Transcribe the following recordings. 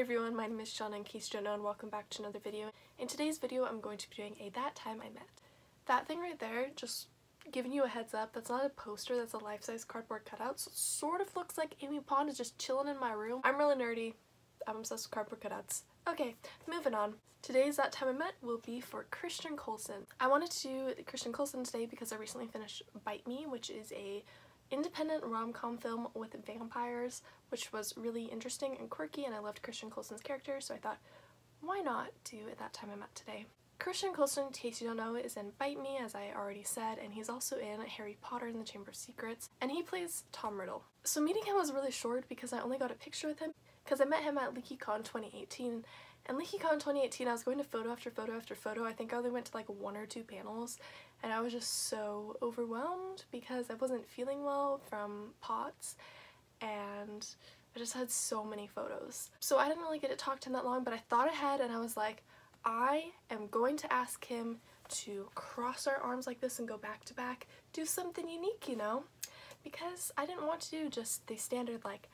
everyone, my name is Shauna in case you don't know and welcome back to another video. In today's video I'm going to be doing a That Time I Met. That thing right there, just giving you a heads up, that's not a poster, that's a life-size cardboard cutout, so sort of looks like Amy Pond is just chilling in my room. I'm really nerdy, I'm obsessed with cardboard cutouts. Okay, moving on. Today's That Time I Met will be for Christian Coulson. I wanted to do Christian Coulson today because I recently finished Bite Me, which is a independent rom-com film with vampires, which was really interesting and quirky, and I loved Christian Coulson's character, so I thought, why not do At That Time I Met today? Christian Coulson, in case you don't know, is in Bite Me, as I already said, and he's also in Harry Potter and the Chamber of Secrets, and he plays Tom Riddle. So meeting him was really short because I only got a picture with him, because I met him at LeakyCon 2018, and LeakyCon 2018 I was going to photo after photo after photo, I think I only went to like one or two panels, and I was just so overwhelmed because I wasn't feeling well from POTS and I just had so many photos. So I didn't really get to talk to him that long but I thought ahead and I was like I am going to ask him to cross our arms like this and go back to back, do something unique, you know? Because I didn't want to do just the standard like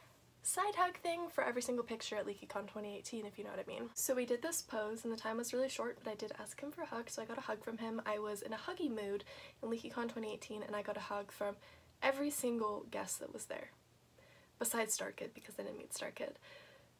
side hug thing for every single picture at LeakyCon 2018, if you know what I mean. So we did this pose, and the time was really short, but I did ask him for a hug, so I got a hug from him. I was in a huggy mood in LeakyCon 2018, and I got a hug from every single guest that was there. Besides StarKid, because I didn't meet StarKid.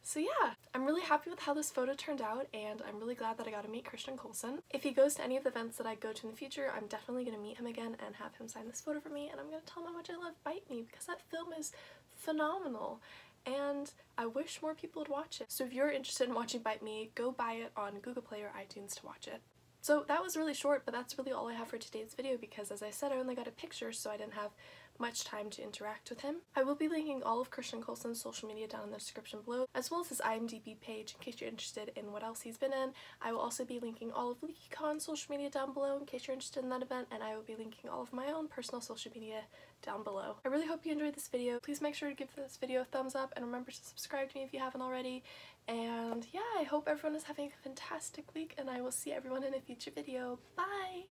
So yeah, I'm really happy with how this photo turned out and I'm really glad that I got to meet Christian Coulson. If he goes to any of the events that I go to in the future, I'm definitely going to meet him again and have him sign this photo for me and I'm going to tell him how much I love Bite Me because that film is phenomenal and I wish more people would watch it. So if you're interested in watching Bite Me, go buy it on Google Play or iTunes to watch it. So that was really short, but that's really all I have for today's video because as I said, I only got a picture, so I didn't have much time to interact with him. I will be linking all of Christian Coulson's social media down in the description below, as well as his IMDb page in case you're interested in what else he's been in. I will also be linking all of LeakyCon's social media down below in case you're interested in that event, and I will be linking all of my own personal social media down below. I really hope you enjoyed this video. Please make sure to give this video a thumbs up and remember to subscribe to me if you haven't already. And yeah, I hope everyone is having a fantastic week and I will see everyone in a future video. Bye!